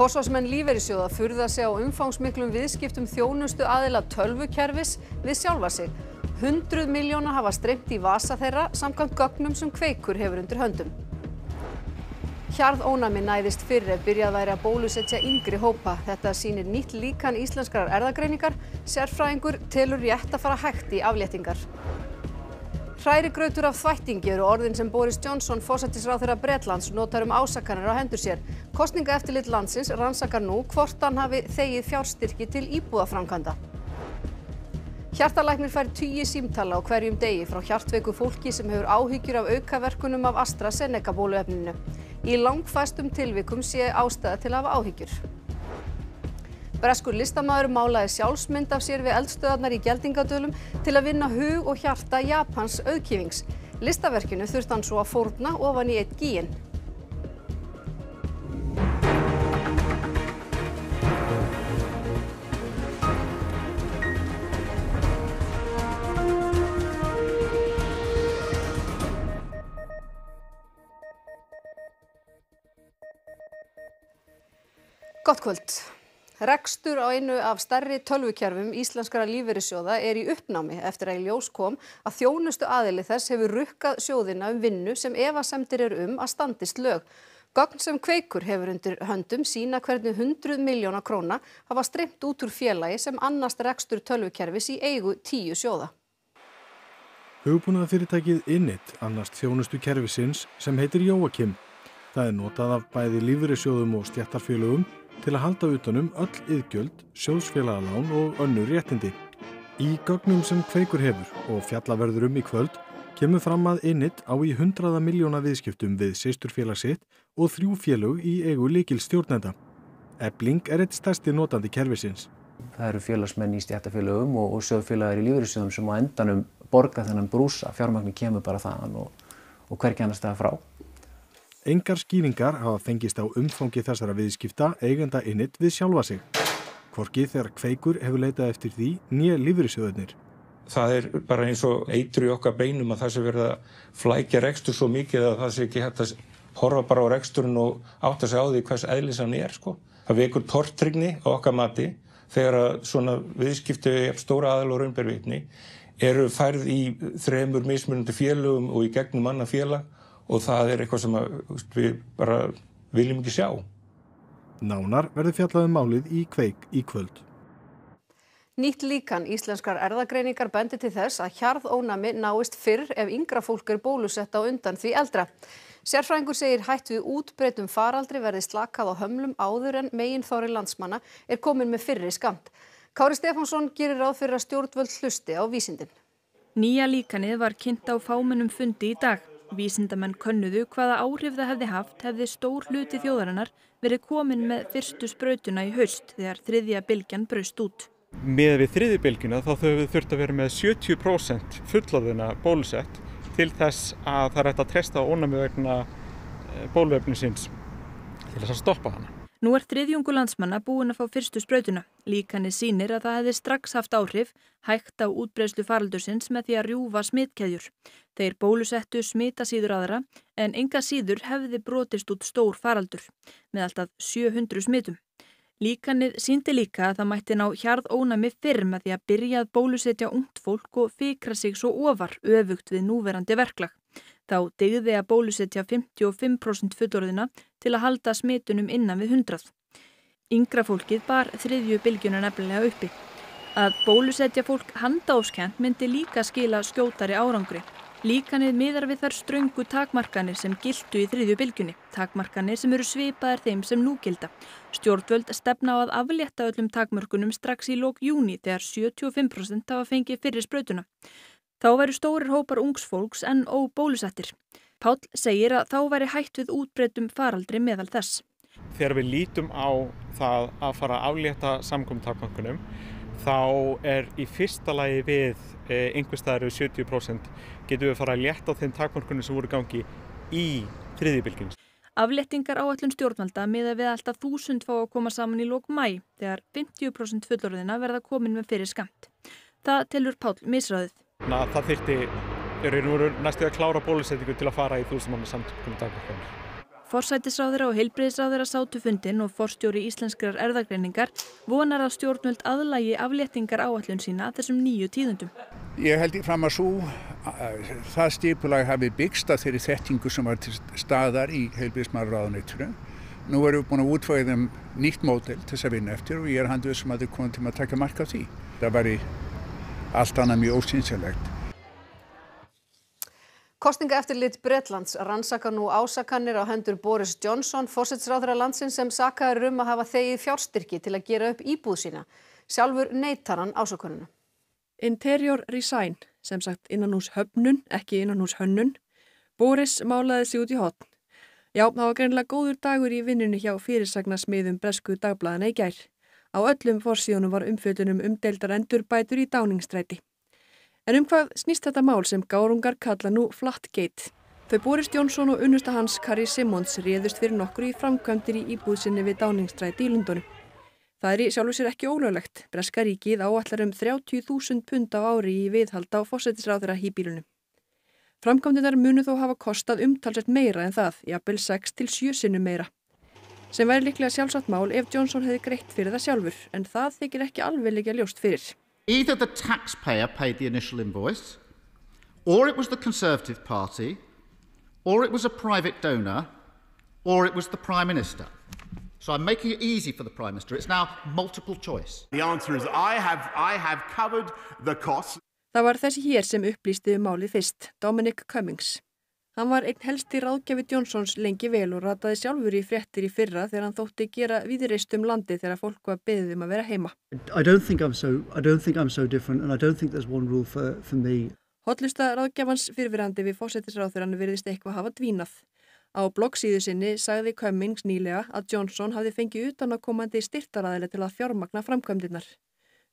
Forsvarsmenn lífeyrissjóða furða sig á umfangsmiklum viðskiptum þjónustu aðila tölvukerfis við sjálfa sig. Hundruð miljóna hafa streymt í vasa þeirra samkvæmt gögnum sem kveikur hefur undir höndum. Hjarðónami næðist fyrir ef byrjað væri að bólusetja yngri hópa. Þetta sýnir nýtt líkan íslenskrar erðagreiningar. Sérfræðingur telur rétt að fara hægt í afléttingar. Hrærigrautur af þvættingi eru orðin sem Boris Johnson, forsættisráðherra Bretlands, notar um ásakanir á hendur sér. Kostningaeftirlit landsins rannsakar nú hvort hann hafi þegið fjárstyrki til íbúðaframkvæmda. Hjartalæknir fær tugi símtala á hverjum degi frá hjartveiku fólki sem hefur áhyggjur af aukaverkunum af AstraZeneca bóluefninu. Í langfæstum tilvikum sé ástæða til að hafa áhyggjur. Breskur listamaður málaði sjálfsmynd af sér við eldstöðarnar í Geldingadölum til að vinna hug og hjarta Japans auðkýfings. Listaverkinu þurfti hann svo að fórna ofan í eitt gíin. Gott kvöld. Rekstur á einu af stærri tölvukerfum íslenskara lífeyrissjóða er í uppnámi eftir að í ljós kom að þjónustu aðili þess hefur rukkað sjóðina um vinnu sem efasemdir eru um að standist lög. Gögn sem kveikur hefur undir höndum sína hvernig 100 miljóna króna hafa streymt út úr félagi sem annast rekstur tölvukerfis í eigu tíu sjóða. Hugbúnaða fyrirtækið Innit annast þjónustu kerfisins sem heitir Jóakim. Það er notað af bæði lífeyrissjóðum og stjættarfélögum til að halda utanum öll yðgjöld, sjóðsfélagalán og önnur réttindi. Í gögnum sem kveikur hefur og fjallaverður um í kvöld kemur fram að Innit á í hundraða miljóna viðskiptum við sýsturfélag sitt og þrjú félög í eigu líkil stjórnenda. Ebling er eitt stærsti notandi kerfisins. Það eru félagsmenn í stjættafélögum og, og sjóðfélagar í lífeyrissjóðum sem á endanum borga þennan brúsa. Fjármagnin kemur bara þaðan og, og hverkið annars það frá. Engar skýringar hafa fengist á umfangi þessara viðskipta eigenda innit við sjálfa sig. Hvorki þegar kveikur hefur leitað eftir því nýja lífyrirsjóðunir. Það er bara eins og eitru í okkar beinum að það sé verið að flækja rekstur svo mikið að það sé ekki hægt að horfa bara á reksturinn og átta sig á því hvers eðlis hann er. Sko. Það vekur tortrygni á okkar mati þegar að svona viðskiptu stóra aðal og raunbervitni eru færð í þremur mismunandi félögum og í gegnum annað félag og það er eitthvað sem við bara viljum ekki sjá. Nánar verður fjallaðum málið í kveik í kvöld. Nýtt líkan íslenskar erðagreiningar bendi til þess að hjarðónami náist fyrr ef yngra fólk er bólusett á undan því eldra. Sérfræðingur segir hætt við útbreytum faraldri verði slakað á hömlum áður en megin þóri landsmanna er komin með fyrri skamt. Kári Stefánsson gerir ráð fyrir að stjórnvöld hlusti á vísindin. Nýja líkanið var kynnt á fámennum fundi í dag. Vísindamenn könnuðu hvaða áhrif það hefði haft hefði stór hluti þjóðarinnar verið komin með fyrstu sprautuna í haust þegar þriðja bylgjan braust út. Með við þriðju bylgjuna þá þau við þurft að vera með 70% fullaðuna bólusett til þess að það er hægt að treysta ónami vegna bóluefnisins til þess að stoppa hana. Nú er þriðjungu landsmanna búin að fá fyrstu sprautuna. Líkanið sýnir að það hefði strax haft áhrif hægt á útbreyslu faraldursins með því að rjúfa smitkeðjur. Þeir bólusettu smita síður aðra en enga síður hefði brotist út stór faraldur með alltaf 700 smitum. Líkanið síndi líka að það mætti ná hjarð ónami fyrr með því að byrja að bólusetja ungt fólk og fikra sig svo ofar öfugt við núverandi verklag. Þá degði að bólusetja 55% fullorðina til að halda smitunum innan við 100. Yngra fólkið bar þriðju bylgjuna nefnilega uppi. Að bólusetja fólk handáskent myndi líka skila skjótari árangri. Líkanið miðar við þar ströngu takmarkanir sem gildu í þriðju bylgjunni, takmarkanir sem eru svipaðar þeim sem nú gilda. Stjórnvöld stefna á að aflétta öllum takmörkunum strax í lók júni þegar 75% hafa fengið fyrir sprautuna. Þá væru stórir hópar ungsfólks en óbólusettir. Pál segir að þá væri hætt við útbreytum faraldri meðal þess. Þegar við lítum á það að fara að aflétta samkomtakmörkunum þá er í fyrsta lagi við einhverstaðar við 70% getum við fara að létta á þeim takmörkunum sem voru gangi í þriðjubilgjum. Afléttingar áallun stjórnvalda miða við alltaf þúsund fá að koma saman í lók mæ þegar 50% fullorðina verða komin með fyrir skamt. Það telur Pál misræðið. Það þyrti, eru nú næstu að klára bólusettingu til að fara í þúsund manna samtökum takmörkunum. Forsætisráðara og heilbreyðisráðara sátu fundin og forstjóri íslenskrar erðagreiningar vonar að stjórnvöld aðlægi afléttingar áallun sína þessum nýju tíðundum. Ég held í fram að svo það stipulag hafi byggst að þeirri þettingu sem var til staðar í heilbreyðismáraðunituru. Nú erum við búin að útfæða þeim nýtt mótel til þess að vinna eftir og ég er handið sem að þau komið til að taka marka á því. Allt annað mjög ósynsilegt. Kostningaeftirlit Bretlands rannsaka nú ásakanir á hendur Boris Johnson, fósitsráðra landsins sem sakaður um að hafa þegið fjárstyrki til að gera upp íbúð sína. Sjálfur neytar hann ásakununa. Interior Resign, sem sagt innan hús höfnun, ekki innan hús hönnun. Boris málaði sig út í hotn. Já, það var greinlega góður dagur í vinnunni hjá fyrirsagnasmiðum bresku dagblæðana í gær. Á öllum fórsíðunum var umfjöldunum umdeildar endur bætur í dáningstræti. En um hvað snýst þetta mál sem gárungar kalla nú Flatgate? Þau Boris Jónsson og unnusta hans Kari Simmons réðust fyrir nokkur í framkvæmdir í íbúðsynni við Dáningstræti í Lundunum. Það er í sjálfu sér ekki ólöglegt. Breska ríkið áallar um 30.000 pund á ári í viðhald á fósettisráðura hýbílunum. Framkvæmdinnar munu þó hafa kostað umtalsett meira en það, jafnvel 6 til 7 sinnum meira. Sem væri líklega sjálfsagt mál ef Johnson hefði greitt fyrir það sjálfur, en það þykir ekki alveg líka ljóst fyrir. Either the taxpayer paid the initial invoice, or it was the Conservative Party, or it was a private donor, or it was the Prime Minister. So I'm making it easy for the Prime Minister. It's now multiple choice. The answer is I have, I have covered the costs. Það var þessi hér sem upplýsti um málið fyrst, Dominic Cummings. Hann var einn helsti ráðgjafi Johnsons lengi vel og rataði sjálfur í fréttir í fyrra þegar hann þótti gera viðreist um landi þegar fólk var beðið um að vera heima. I don't think I'm so, I don't think I'm so different and I don't think there's one rule for, for me. Hotlusta ráðgjafans fyrirverandi við fósettisráþurann virðist eitthvað hafa dvínað. Á bloggsíðu sinni sagði Cummings nýlega að Johnson hafði fengið utan að komandi styrtaræðileg til að fjármagna framkvæmdinnar.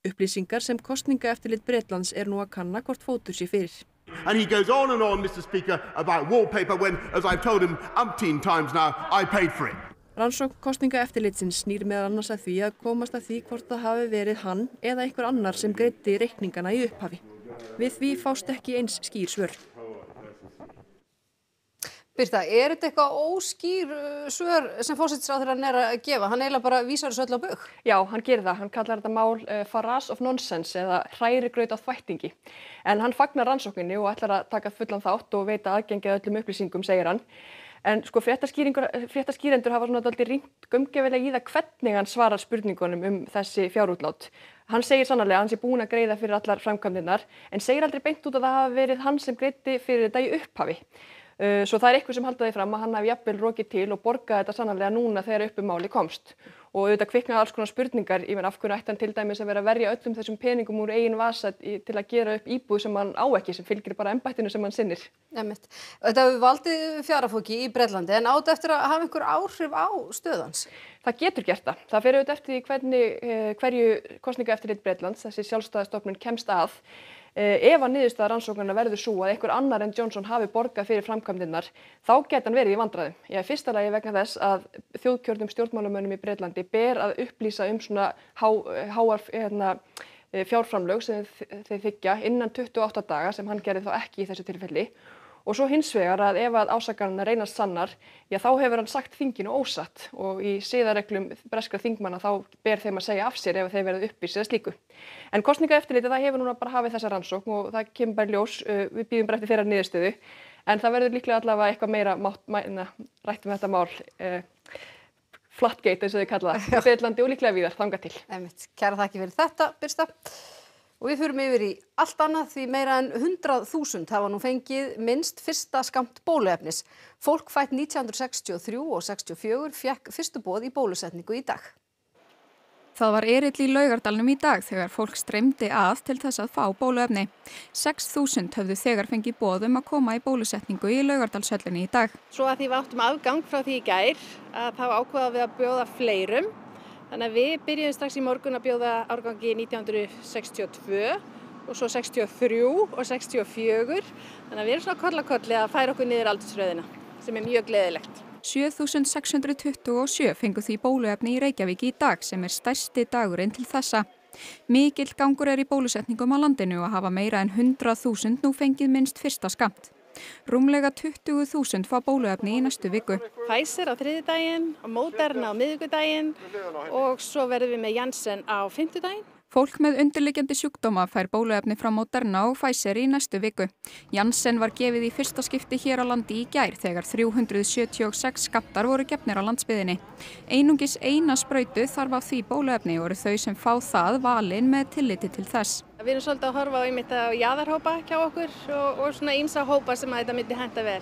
Upplýsingar sem kostninga eftirlit Breitlands er nú að kanna hvort fótur sér fyrir. And he goes on and on, Mr. Speaker, about wallpaper when, as I've told him umpteen times now, I paid for it. Rannsók kostninga eftirlitsins snýr með annars að því að komast að því hvort það hafi verið hann eða einhver annar sem greitti reikningana í upphafi. Við því fást ekki eins skýr svör. Birta, er þetta eitthvað óskýr svör sem fósittisráþurann er að gefa? Hann eiginlega bara vísar þessu öll á bug. Já, hann gerir það. Hann kallar þetta mál uh, faras of nonsense eða hræri gröð á þvættingi. En hann fagnar rannsókninni og ætlar að taka fullan þátt og veita aðgengið öllum upplýsingum, segir hann. En sko fréttaskýrendur hafa svona alltaf ringt gömgefilega í það hvernig hann svarar spurningunum um þessi fjárútlát. Hann segir sannarlega að hann sé búin að greiða fyrir allar framkvæmdinnar en segir aldrei beint út að það hafi verið hann sem greiði fyrir þetta í upphafi. Svo það er eitthvað sem haldaði fram að hann hafi jafnvel rokið til og borgaði þetta sannarlega núna þegar uppumáli komst. Og auðvitað kviknaði alls konar spurningar, ég menn af hverju ætti hann til dæmis að vera að verja öllum þessum peningum úr eigin vasa til að gera upp íbúð sem hann á ekki, sem fylgir bara embættinu sem hann sinnir. Nefnitt. Þetta hefur valdið fjarafóki í Breitlandi en átt eftir að hafa einhver áhrif á stöðans? Það getur gert það. Það fyrir auðvitað eftir hvernig, hverju kostninga eftirlit Breitlands, þessi sjálfstæðastofnun kemst að. Ef að niðurstaða rannsóknarna verður svo að einhver annar en Johnson hafi borgað fyrir framkvæmdinnar, þá geta hann verið í vandræðum. Ég er fyrsta lagi vegna þess að þjóðkjörnum stjórnmálamönnum í Breitlandi ber að upplýsa um svona há, háar hérna, fjárframlög sem þeir þykja innan 28 daga sem hann gerði þá ekki í þessu tilfelli. Og svo hins vegar að ef að ásakarna reynast sannar, já þá hefur hann sagt þinginu ósatt og í síðareglum breskra þingmanna þá ber þeim að segja af sér ef þeir verða uppvísið slíku. En kostninga eftirliti það hefur núna bara hafið þessa rannsókn og það kemur bara ljós, við býðum bara eftir þeirra niðurstöðu, en það verður líklega allavega eitthvað meira mátt, mæna, rætt um þetta mál, eh, flatgate eins og þau kalla það, í Breitlandi og líklega víðar, þanga til. Kæra þakki fyrir þetta, Birsta. Og við fyrum yfir í allt annað því meira en 100.000 hafa nú fengið minnst fyrsta skamt bóluefnis. Fólk fætt 1963 og 64 fekk fyrstu bóð í bólusetningu í dag. Það var erill í laugardalnum í dag þegar fólk streymdi að til þess að fá bóluefni. 6.000 höfðu þegar fengið bóðum að koma í bólusetningu í laugardalshöllinni í dag. Svo að því við áttum afgang frá því í gær að þá ákvaða við að bjóða fleirum. Þannig að við byrjum strax í morgun að bjóða árgangi 1962 og svo 63 og 64. Þannig að við erum svona kollakolli að færa okkur niður aldursröðina sem er mjög gleðilegt. 7627 fengu því bóluefni í Reykjavík í dag sem er stærsti dagurinn til þessa. Mikill gangur er í bólusetningum á landinu og hafa meira en 100.000 nú fengið minnst fyrsta skamt. Rúmlega 20.000 fá bóluefni í næstu viku. Pfizer á þriðjudaginn, Moderna á miðvikudaginn og svo verðum við með Janssen á fymtudaginn. Fólk með undirliggjandi sjúkdóma fær bóluefni frá Moderna og Pfizer í næstu viku. Janssen var gefið í fyrsta skipti hér á landi í gær þegar 376 skaptar voru gefnir á landsbyðinni. Einungis eina spröytu þarf af því bóluefni og eru þau sem fá það valin með tilliti til þess. Við erum svolítið að horfa á einmitt á jaðarhópa hjá okkur og, og svona ímsa hópa sem að þetta myndi henda vel.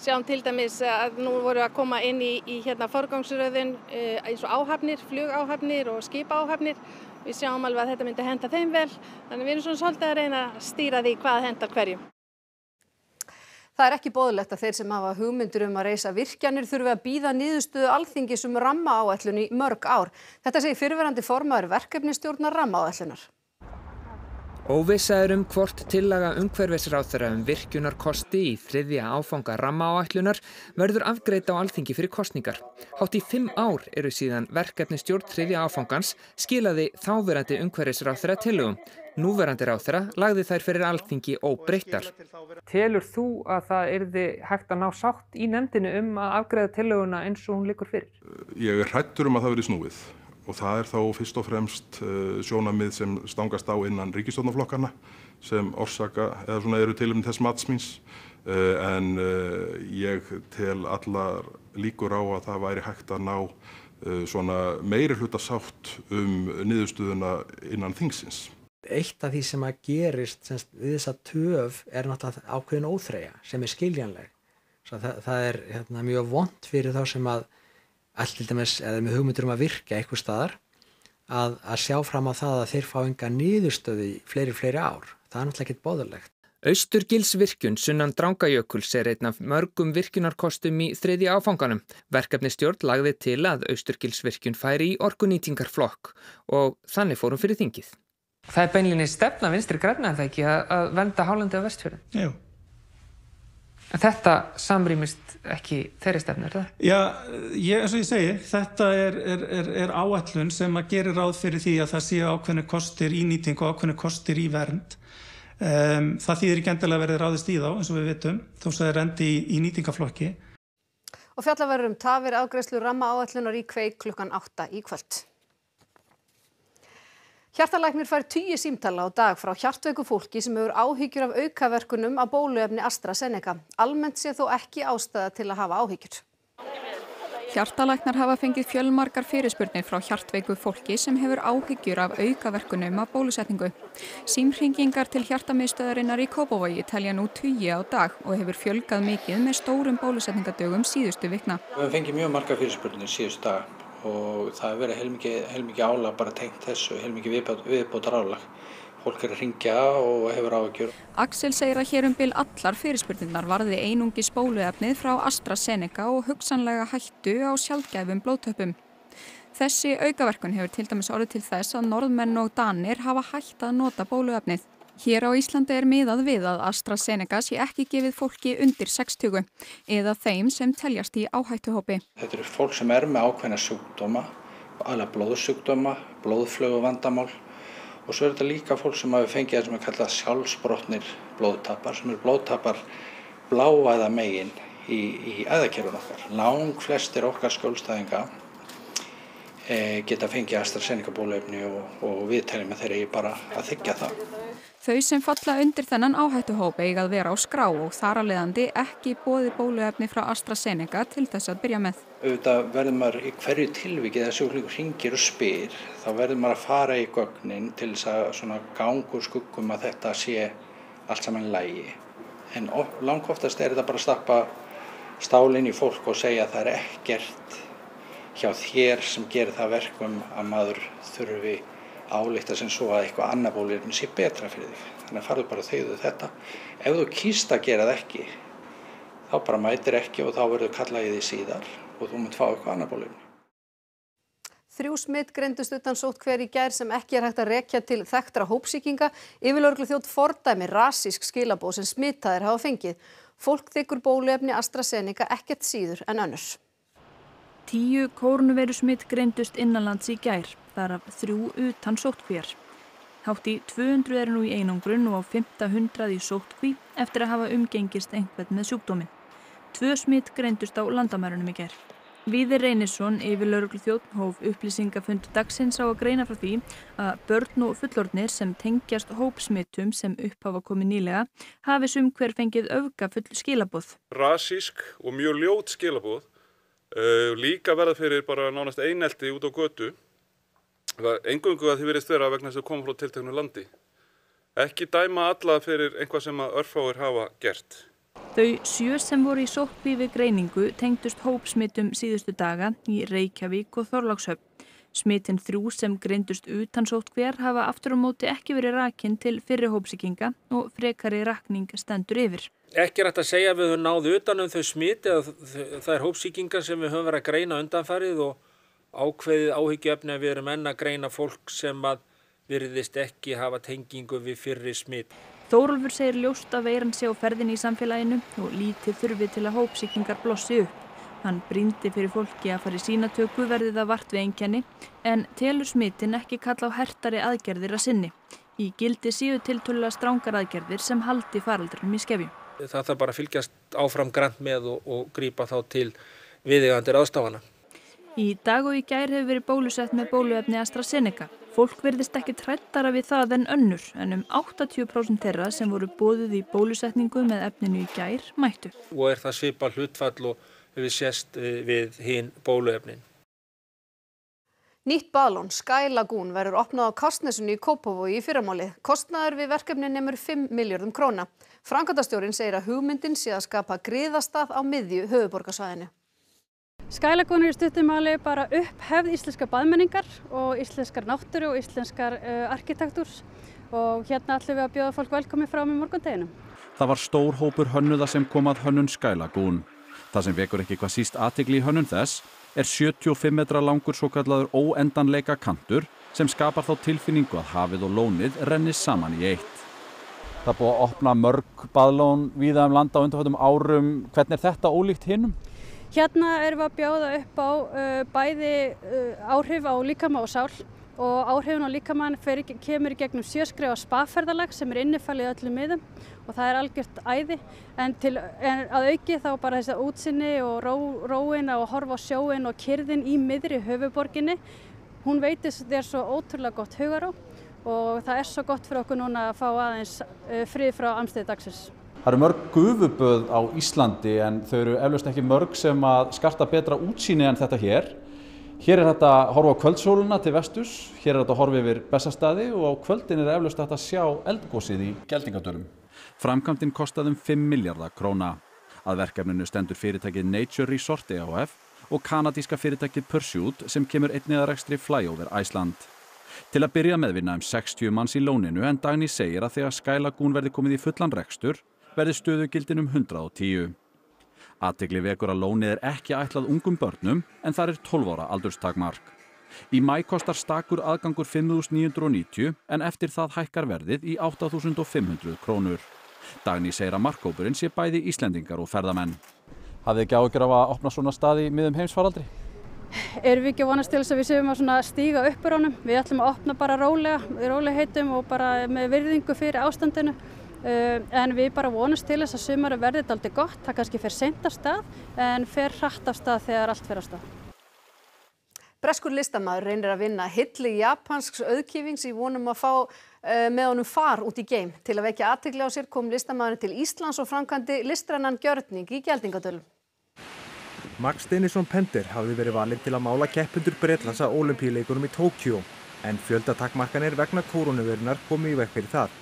Sjáum til dæmis að nú voru að koma inn í, í hérna forgangsröðun eins og áhafnir, flugáhafnir og skipaáhafnir. Við sjáum alveg að þetta myndi henda þeim vel, þannig við erum svona svolítið að reyna að stýra því hvað hendar hverjum. Það er ekki bóðlegt að þeir sem hafa hugmyndur um að reysa virkjanir þurfi að býða nýðustuðu alþingis um ramma áætlun í mörg ár. Þetta segir fyrirverandi formaður verkefnistjórnar ramma áætlunar. Óvissa er um hvort tillaga umhverfisráþara um virkjunarkosti í þriðja áfanga rammaáætlunar verður afgreitt á alþingi fyrir kostningar. Hátt í fimm ár eru síðan verkefni stjórn þriðja áfangans skilaði þáverandi umhverfisráþara tillögum. Núverandi ráþara lagði þær fyrir alþingi óbreyttar. Telur þú að það erði hægt að ná sátt í nefndinu um að afgreiða tillöguna eins og hún likur fyrir? Ég er hrættur um að það verið snúið og það er þá fyrst og fremst sjónamið sem stangast á innan ríkistofnaflokkana sem orsaka eða svona eru til um þess matsmýns en ég tel allar líkur á að það væri hægt að ná svona meiri hluta sátt um niðurstuðuna innan þingsins. Eitt af því sem að gerist semst, við þessa töf er náttúrulega ákveðin óþreyja sem er skiljanleg. Það, það er hérna, mjög vond fyrir þá sem að allt til dæmis, eða með hugmyndur um að virka eitthvað staðar, að, að sjá fram á það að þeir fá enga nýðustöði fleiri, fleiri ár. Það er náttúrulega ekkit bóðulegt. Austurgilsvirkjun sunnan Drangajökuls er einn af mörgum virkjunarkostum í þriðja áfanganum. Verkefni stjórn lagði til að Austurgilsvirkjun færi í orkunýtingarflokk og þannig fórum fyrir þingið. Það er beinlinni stefna vinstri græna en það ekki að, venda hálandi á vestfjörðum. Jú. En þetta samrýmist ekki þeirri stefnu, er það? Já, ég, eins og ég segi, þetta er, er, er, er áætlun sem að gerir ráð fyrir því að það séu ákveðni kostir í nýting og ákveðni kostir í vernd. Um, það þýðir ekki endilega verið ráðist í þá, eins og við vitum, þó að það er endi í, í nýtingaflokki. Og fjallaverður um tafir afgreðslu ramma áætlunar í kveik klukkan 8 í kvöld. Hjartalæknir fær tíu símtala á dag frá hjartveiku fólki sem hefur áhyggjur af aukaverkunum af bóluefni AstraZeneca. Almennt sé þó ekki ástæða til að hafa áhyggjur. Hjartalæknar hafa fengið fjölmarkar fyrirspurnir frá hjartveiku fólki sem hefur áhyggjur af aukaverkunum af bólusetningu. Símringingar til hjartamiðstöðarinnar í Kópavogi telja nú tugi á dag og hefur fjölgað mikið með stórum bólusetningadögum síðustu vikna. Við hefum fengið mjög margar fyrirspurnir síðustu dag og það hefur verið heilmikið, heilmikið álag bara tengt þessu, heilmikið viðbót, viðbótar álag. Fólk er að ringja og hefur áhugjur. Axel segir að hér um bil allar fyrirspurninnar varði einungi spóluefnið frá AstraZeneca og hugsanlega hættu á sjálfgæfum blóðtöpum. Þessi aukaverkun hefur til dæmis orðið til þess að norðmenn og danir hafa hætt að nota bóluefnið. Hér á Íslandi er miðað við að AstraZeneca sé ekki gefið fólki undir 60 eða þeim sem teljast í áhættuhópi. Þetta eru fólk sem er með ákveðna sjúkdóma, alveg blóðsjúkdóma, blóðflöguvandamál og svo er þetta líka fólk sem hafi fengið það sem er kallað sjálfsbrotnir blóðtapar sem eru blóðtapar bláaða megin í, í æðakerfun okkar. Lang flestir okkar skjólstæðinga geta fengið AstraZeneca bólefni og, og við teljum að þeir eru bara að þykja það. Þau sem falla undir þennan áhættuhóp eiga að vera á skrá og þar að leiðandi ekki bóði bóluefni frá AstraZeneca til þess að byrja með. Auðvitað verður maður í hverju tilvikið að sjúklingur ringir og spyr, þá verður maður að fara í gögnin til þess að gangur skuggum að þetta sé allt saman lægi. En langt oftast er þetta bara að stappa stálinn í fólk og segja að það er ekkert hjá þér sem gerir það verkum að maður þurfi álíkta sem svo að eitthvað annar bóluefni sé betra fyrir þig. Þannig að farðu bara þauðu þetta. Ef þú kýrst að gera það ekki, þá bara mætir ekki og þá verður kallað í síðar og þú munt fá eitthvað annar bóluefni. Þrjú smitt greindust utan sótt hver í gær sem ekki er hægt að rekja til þekktra hópsíkinga. Yfirlörglu þjótt fordæmi rasísk skilabóð sem smittaðir hafa fengið. Fólk þykkur bóluefni AstraZeneca ekkert síður en önnurs. Tíu kórnuveru smitt greindust innanlands í gær þar af þrjú utan sóttkvér. Hátt í 200 eru nú í einangrun og á 500 í sóttkví eftir að hafa umgengist einhvern með sjúkdómin. Tvö smitt greindust á landamærunum í gerð. Víðir Reynisson yfir lauruglu þjóttn hóf upplýsingafund dagsins á að greina frá því að börn og fullornir sem tengjast hópsmittum sem upphafa komið nýlega hafi sum hver fengið öfga full skilabóð. Rasísk og mjög ljót skilabóð, uh, líka verða fyrir bara nánast einelti út á götu, engungu að því verist vera vegna þess að koma frá tilteknu landi. Ekki dæma alla fyrir einhvað sem að örfáir hafa gert. Þau sjö sem voru í sótkví við greiningu tengdust hópsmittum síðustu daga í Reykjavík og Þorlákshöfn. Smittin þrjú sem greindust utan sótkvér hafa aftur á móti ekki verið rakinn til fyrri hópsíkinga og frekari rakning stendur yfir. Ekki er hægt að segja að við höfum náðu utanum þau smiti eða það er hópsíkingar sem við höfum verið að greina undanfarið og ákveðið áhyggjöfni að við erum enn að greina fólk sem að virðist ekki hafa tengingu við fyrri smitt. Þórólfur segir ljóst að veiran sé á ferðinni í samfélaginu og lítið þurfi til að hópsíkingar blossi upp. Hann brýndi fyrir fólki að fara í sínatöku verðið að vart við einkenni en telur smittin ekki kalla á hertari aðgerðir að sinni. Í gildi síu tiltölulega strángar aðgerðir sem haldi faraldrinum í skefju. Það þarf bara að fylgjast áfram grann með og, og grípa þá til viðeigandi ráðstafana. Í dag og í gær hefur verið bólusett með bóluefni AstraZeneca. Fólk verðist ekki trættara við það en önnur en um 80% þeirra sem voru bóðuð í bólusetningu með efninu í gær mættu. Og er það svipa hlutfall og hefur sést við hinn bóluefnin. Nýtt baðlón, Sky Lagoon, verður opnað á Kastnesunni í Kópavogi í fyrramáli. Kostnaður við verkefni nefnur 5 miljardum króna. Frankandastjórin segir að hugmyndin sé að skapa griðastað á miðju höfuborgarsvæðinu. Sky Lagoon er í stuttumáli bara upphefð íslenska baðmenningar og íslenskar náttúru og íslenskar uh, arkitektúrs og hérna ætlum við að bjóða fólk velkomi frá með morgundeginum. Það var stór hópur hönnuða sem kom að hönnun Sky Lagoon. Það sem vekur ekki hvað síst aðtegli í hönnun þess er 75 metra langur svo kallaður óendanleika kantur sem skapar þá tilfinningu að hafið og lónið renni saman í eitt. Það er búið að opna mörg baðlón víða um landa á undanfjöldum árum. Hvernig er þetta ólíkt hinnum? Hérna erum við að bjóða upp á uh, bæði uh, áhrif á líkama og sál og áhrifin á líkamann kemur í gegnum sjöskrifa spaferðalag sem er innifalið öllum miðum og það er algjört æði en, til, en að auki þá bara þess að útsinni og ró, róin að horfa á sjóin og kyrðin í miðri höfuborginni hún veitist þér svo ótrúlega gott hugaró og það er svo gott fyrir okkur núna að fá aðeins uh, frið frá amstæði dagsins. Það eru mörg gufuböð á Íslandi en þau eru eflaust ekki mörg sem að skarta betra útsýni en þetta hér. Hér er þetta að horfa á kvöldsóluna til vestus, hér er þetta að horfa yfir Bessastæði og á kvöldin er eflaust þetta að sjá eldgósið í Geldingadölum. Framkvæmdinn kostaði um 5 miljardar króna. Að verkefninu stendur fyrirtækið Nature Resort EHF og kanadíska fyrirtækið Pursuit sem kemur einnig að rekstri Flyover Iceland. Til að byrja með vinna um 60 manns í lóninu en Dagný segir að þegar Sky Lagoon verði komið í fullan rekstur verði stöðugildin um 110. Aðtegli vekur að lónið er ekki ætlað ungum börnum en það er 12 ára aldurstakmark. Í mæ kostar stakur aðgangur 5.990 en eftir það hækkar verðið í 8.500 krónur. Dagný segir að markkópurinn sé bæði Íslendingar og ferðamenn. Hafið ekki ágjör af að opna svona staði miðum heimsfaraldri? Erum við ekki að vonast til þess að við séum að stíga uppur ánum? Við ætlum að opna bara rólega, rólega heitum og bara með virðingu fyrir ástandinu. Uh, en við bara vonumst til þess að sumari verði þetta aldrei gott, það kannski fer sent af stað en fer hratt af stað þegar allt fer af stað. Breskur listamæður reynir að vinna hilli japansks auðkýfings í vonum að fá uh, með honum far út í geim. Til að vekja aðtegli á sér kom listamæðurinn til Íslands og framkvæmdi listrannan gjörning í Gjaldingadölum. Max Denison Pender hafði verið valinn til að mála keppundur Breitlands að olimpíuleikunum í Tókjó en fjöldatakmarkanir vegna koronavirunar komu í vekk fyrir það.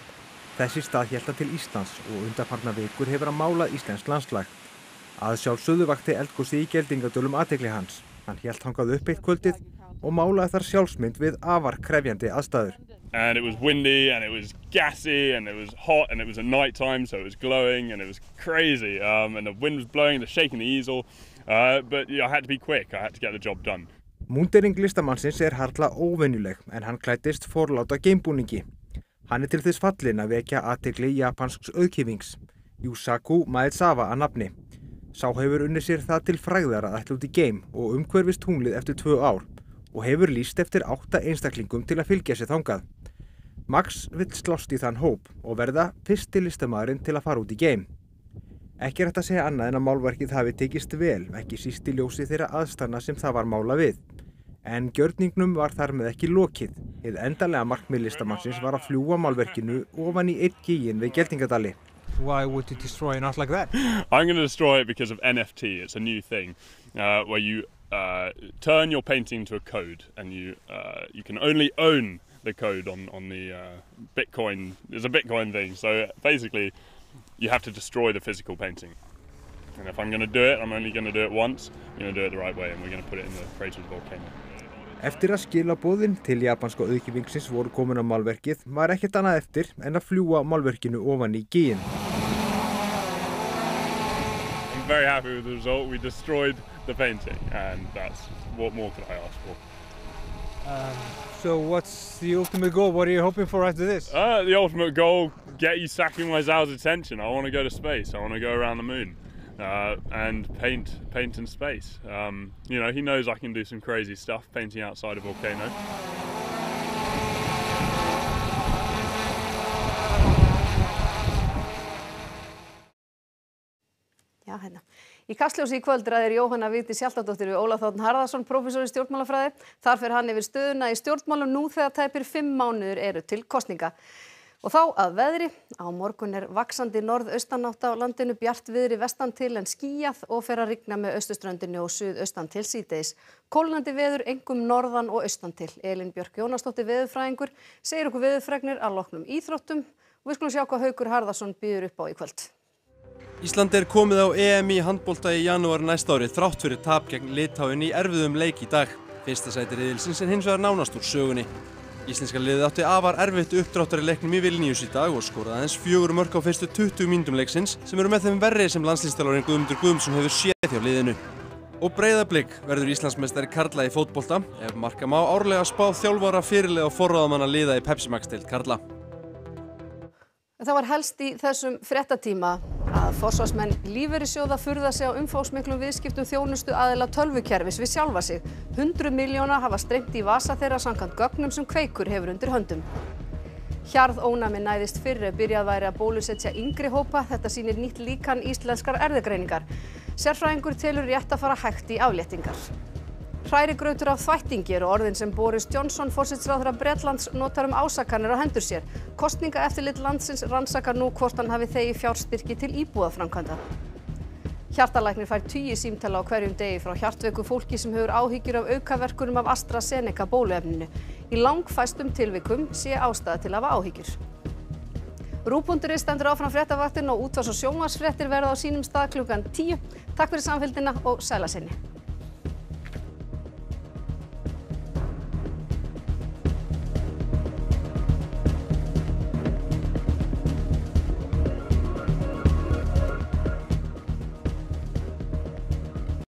Þessi stað hélta til Íslands og undarfarna vikur hefur að mála Íslands landslag. Að sjálfsögðu vakti eldgósi í geldingadölum aðtegli hans. Hann hélt hangað upp eitt kvöldið og málaði þar sjálfsmynd við afar krefjandi aðstæður. And it was windy and it was gassy and it was hot and it was at night time so it was glowing and it was crazy um, and the wind was blowing and shaking the easel uh, but yeah, I had to be quick, I had to get the job done. Múndering listamannsins er harla óvenjuleg en hann klættist forláta geimbúningi. Hann er til þess fallin að vekja aðtegli japansks auðkifings, Yusaku Maezawa að nafni. Sá hefur unnið sér það til fræðar að ætla út í geim og umhverfist tunglið eftir tvö ár og hefur líst eftir átta einstaklingum til að fylgja sér þangað. Max vill slást í þann hóp og verða fyrsti listamæðurinn til að fara út í geim. Ekki er hægt að segja annað en að málverkið hafi tekist vel, ekki síst í ljósi þeirra aðstanna sem það var mála við. En gjörningnum var þar með ekki lokið. Hið endanlega markmið listamannsins var að fljúa málverkinu ofan í eitt gíin við Geldingadali. Why would you destroy an art like that? I'm going to destroy it because of NFT. It's a new thing uh, where you uh, turn your painting to a code and you uh, you can only own the code on on the uh, Bitcoin. It's a Bitcoin thing. So basically, you have to destroy the physical painting. And if I'm going to do it, I'm only going to do it once. I'm going to do it the right way, and we're going to put it in the the volcano. Eftir að skila bóðin til japanska auðkivingsins voru komin á málverkið var ekkert annað eftir en að fljúa málverkinu ofan í gíin. I'm very happy with the result. We destroyed the painting, and that's what more could I ask for. Um, so what's the ultimate goal? What are you hoping for after this? Uh, the ultimate goal: get Yusaku Maezawa's attention. I want to go to space. I want to go around the moon. Uh, and paint paint in space. Um, you know, he knows I can do some crazy stuff painting outside a volcano. Já, hérna. Í Kastljósi í kvöld ræðir Jóhanna Vigdís Hjaltadóttir við Óla Þóttn Harðarsson, professor í stjórnmálafræði. Þar fer hann yfir stöðuna í stjórnmálum nú þegar tæpir fimm mánuður eru til kostninga. Og þá að veðri, á morgun er vaksandi norðaustanátt á landinu bjart viðri vestan til en skíjað og fer að rigna með austuströndinu og suðaustan til síðdeis. Kólnandi veður engum norðan og austan til. Elin Björk Jónastóttir veðurfræðingur segir okkur veðurfregnir að loknum íþróttum við skulum sjá hvað Haugur Harðarsson býður upp á í kvöld. Ísland er komið á EM í handbólta í janúar næsta ári þrátt fyrir tap gegn Litáin í erfiðum leik í dag. Fyrsta sæti riðilsins er hins vegar nánast úr sögunni. Íslenska liðið átti afar erfitt uppdráttar í leiknum í Vilnius í dag og skoraði aðeins fjögur mörg á fyrstu 20 mínutum leiksins sem eru með þeim verri sem landslýstalárinn Guðmundur Guðmundsson hefur séð hjá liðinu. Og breyðablík verður Íslandsmeistari Karla í fótbolta ef marka má árlega spáð þjálfara fyrirlega og forráðamanna liða í Pepsi Max til Karla. Það var helst í þessum fréttatíma að forsvarsmenn lífeyrissjóða furða sig á umfásmiklum viðskiptum þjónustu aðila tölvukerfis við sjálfa sig. 100 miljóna hafa streymt í vasa þeirra samkvæmt gögnum sem kveikur hefur undir höndum. Hjarðónami næðist fyrir að byrjað væri að bólusetja yngri hópa. Þetta sýnir nýtt líkan íslenskar erðegreiningar. Sérfræðingur telur rétt að fara hægt í afléttingar. Hrærigrautur af þvættingi eru orðin sem Boris Johnson, fósitsráðra Bretlands, notar um ásakanir á hendur sér. Kostninga eftirlit landsins rannsakar nú hvort hann hafi þegi fjárstyrki til íbúðaframkvæmda. Hjartalæknir fær tíu símtala á hverjum degi frá hjartveiku fólki sem hefur áhyggjur af aukaverkunum af AstraZeneca bóluefninu. Í langfæstum tilvikum sé ástæða til að hafa áhyggjur. Rúbundurinn stendur áfram fréttavaktin og útvars og sjónvarsfréttir verða á sínum stað klukkan 10. Takk fyrir samfélgina og sæla sinni.